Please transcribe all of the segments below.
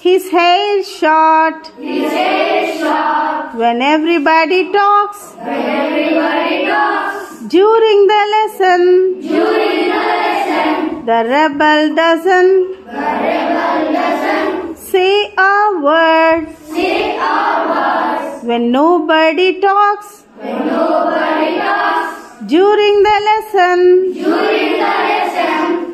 his hair is short. When everybody talks, during the lesson, During the lesson. The rebel doesn't, say a word. When nobody talks, during the lesson, During the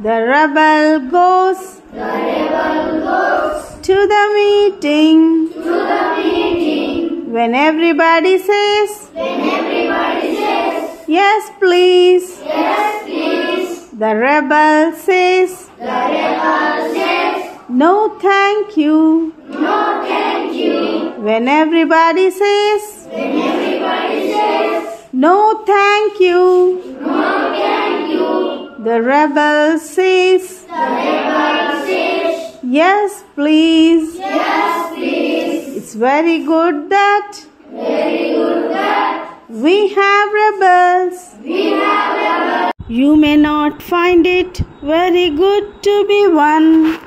The rebel goes The rebel goes. to the meeting. To the meeting. When everybody says, When everybody says. Yes, please. Yes, please. The rebel says, The rebel says. No thank you. No, thank you. When everybody says, When everybody says. No, thank you. The rebel says, Yes, please. Yes, please. It's very good that Very good that. We have rebels. we have rebels. You may not find it very good to be one.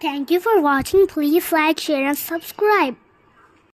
Thank you for watching. Please like, share, and subscribe.